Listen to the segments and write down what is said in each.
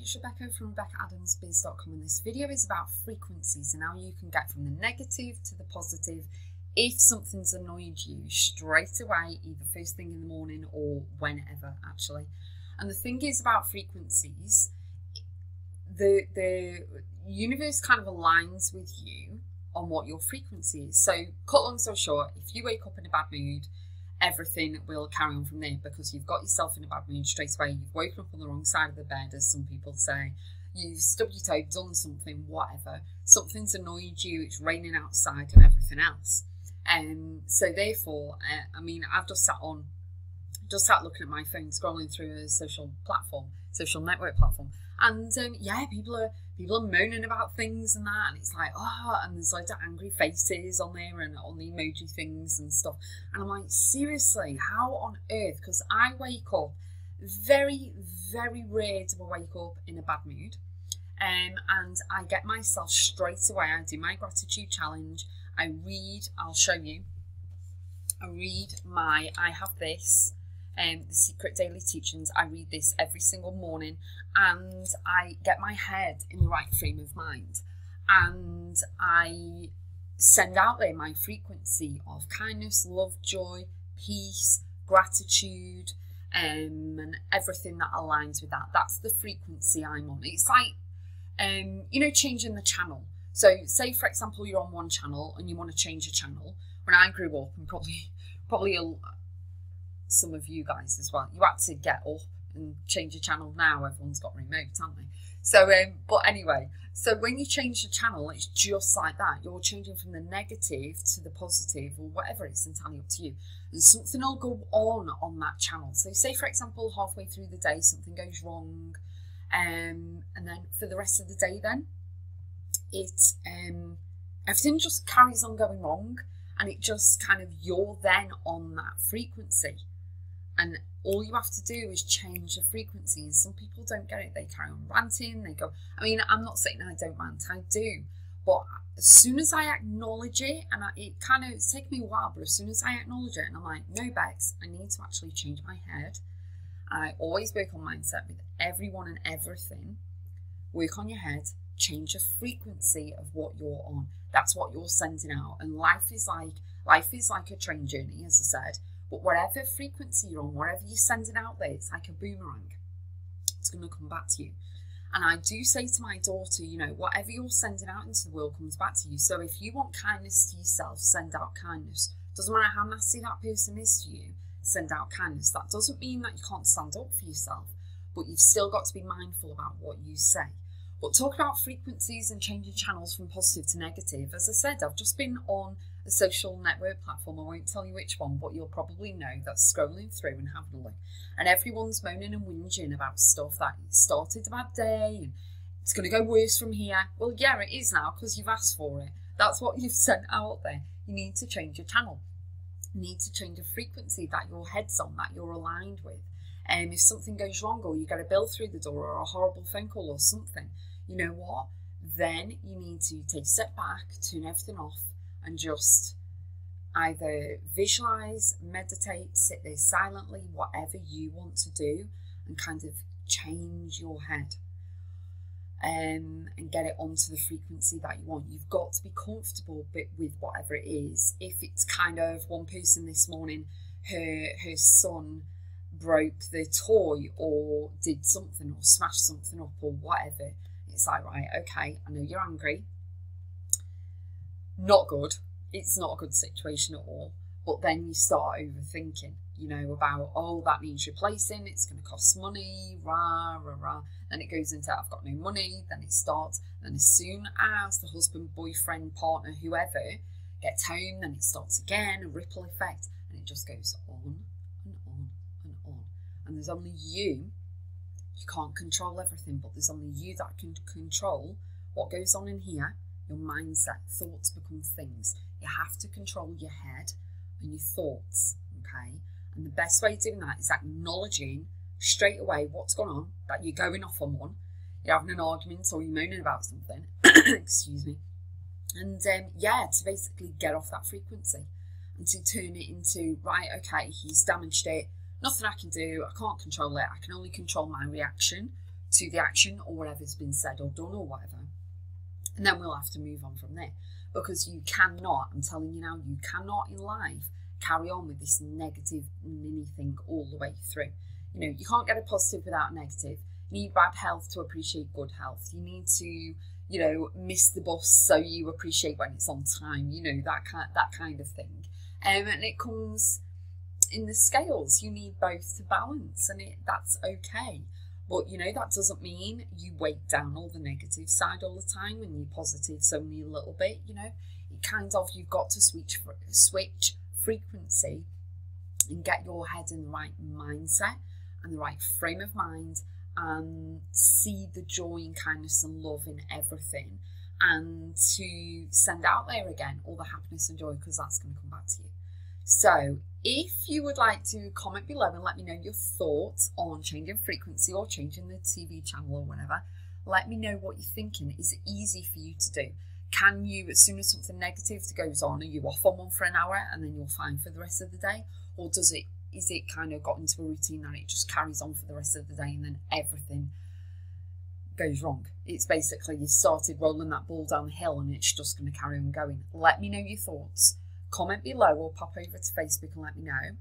it's Rebecca from RebeccaAdamsBiz.com and this video is about frequencies and how you can get from the negative to the positive if something's annoyed you straight away, either first thing in the morning or whenever actually. And the thing is about frequencies, the the universe kind of aligns with you on what your frequency is. So cut long story short, if you wake up in a bad mood, everything will carry on from there because you've got yourself in a bad mood straight away. You've woken up on the wrong side of the bed, as some people say. You've stubbed your toe, done something, whatever. Something's annoyed you. It's raining outside and everything else. And um, so therefore, uh, I mean, I've just sat on, just sat looking at my phone, scrolling through a social platform, social network platform, and um, yeah, people are people are moaning about things and that, and it's like, oh, and there's loads of angry faces on there and on the emoji things and stuff. And I'm like, seriously, how on earth? Because I wake up very, very rare to wake up in a bad mood. Um, and I get myself straight away. I do my gratitude challenge. I read, I'll show you. I read my, I have this um, the Secret Daily Teachings. I read this every single morning and I get my head in the right frame of mind. And I send out there my frequency of kindness, love, joy, peace, gratitude, um, and everything that aligns with that. That's the frequency I'm on. It's like, um, you know, changing the channel. So, say for example, you're on one channel and you want to change a channel. When I grew up, and probably, probably a, some of you guys as well. You had to get up and change your channel now. Everyone's got remote, haven't they? So, um, but anyway, so when you change the channel, it's just like that. You're changing from the negative to the positive or whatever. It's entirely up to you. And something will go on on that channel. So, say for example, halfway through the day, something goes wrong, um, and then for the rest of the day, then it um, everything just carries on going wrong, and it just kind of you're then on that frequency. And all you have to do is change the frequency. And some people don't get it. They carry on ranting. They go, I mean, I'm not saying I don't rant, I do. But as soon as I acknowledge it, and I, it kind of, it's taken me a while, but as soon as I acknowledge it, and I'm like, no, Bex, I need to actually change my head. I always work on mindset with everyone and everything. Work on your head, change the frequency of what you're on. That's what you're sending out. And life is like life is like a train journey, as I said. But whatever frequency you're on, whatever you're sending out there, it's like a boomerang. It's going to come back to you. And I do say to my daughter, you know, whatever you're sending out into the world comes back to you. So if you want kindness to yourself, send out kindness. Doesn't matter how nasty that person is to you, send out kindness. That doesn't mean that you can't stand up for yourself, but you've still got to be mindful about what you say. But talk about frequencies and changing channels from positive to negative. As I said, I've just been on a social network platform. I won't tell you which one, but you'll probably know that's scrolling through and having a look. And everyone's moaning and whinging about stuff that started a bad day and it's going to go worse from here. Well, yeah, it is now because you've asked for it. That's what you've sent out there. You need to change your channel. You need to change the frequency that your head's on, that you're aligned with. And um, if something goes wrong or you get a bill through the door or a horrible phone call or something, you know what? Then you need to take a step back, turn everything off, and just either visualize, meditate, sit there silently, whatever you want to do, and kind of change your head um, and get it onto the frequency that you want. You've got to be comfortable with whatever it is. If it's kind of one person this morning, her her son broke the toy or did something or smashed something up or whatever, it's like right, okay, I know you're angry not good. It's not a good situation at all. But then you start overthinking, you know, about, oh, that needs replacing, it's going to cost money, rah, rah, rah. Then it goes into, I've got no money. Then it starts. Then as soon as the husband, boyfriend, partner, whoever gets home, then it starts again, a ripple effect. And it just goes on and on and on. And there's only you. You can't control everything, but there's only you that can control what goes on in here your mindset. Thoughts become things. You have to control your head and your thoughts, okay? And the best way of doing that is acknowledging straight away what's going on, that you're going off on one, you're having an argument or you're moaning about something, excuse me. And um, yeah, to basically get off that frequency and to turn it into, right, okay, he's damaged it, nothing I can do, I can't control it, I can only control my reaction to the action or whatever's been said or done or whatever. And then we'll have to move on from there because you cannot, I'm telling you now, you cannot in life carry on with this negative mini thing all the way through. You know, you can't get a positive without a negative. You need bad health to appreciate good health. You need to, you know, miss the bus so you appreciate when it's on time. You know that kind that kind of thing. Um, and it comes in the scales. You need both to balance, and it that's okay. But you know that doesn't mean you weight down all the negative side all the time and your positive's only a little bit. You know, it kind of you've got to switch switch frequency and get your head in the right mindset and the right frame of mind and see the joy and kindness and love in everything and to send out there again all the happiness and joy because that's going to come back to you. So, if you would like to comment below and let me know your thoughts on changing frequency or changing the TV channel or whatever, let me know what you're thinking. Is it easy for you to do? Can you, as soon as something negative goes on, are you off on one for an hour and then you're fine for the rest of the day? Or does it is it kind of got into a routine and it just carries on for the rest of the day and then everything goes wrong? It's basically you've started rolling that ball down the hill and it's just going to carry on going. Let me know your thoughts. Comment below or pop over to Facebook and let me know.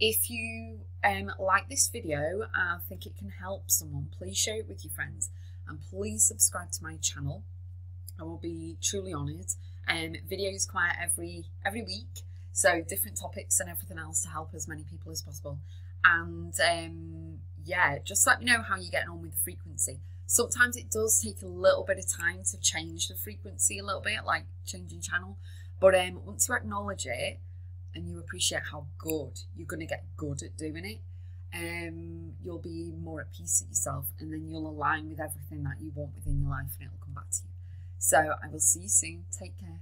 If you um, like this video and think it can help someone, please share it with your friends and please subscribe to my channel I will be truly honoured. Um, videos come out every every week, so different topics and everything else to help as many people as possible. And um, yeah, just let me know how you're getting on with the frequency. Sometimes it does take a little bit of time to change the frequency a little bit, like changing channel. But um, once you acknowledge it and you appreciate how good you're going to get good at doing it, um, you'll be more at peace with yourself, and then you'll align with everything that you want within your life, and it'll come back to you. So I will see you soon. Take care.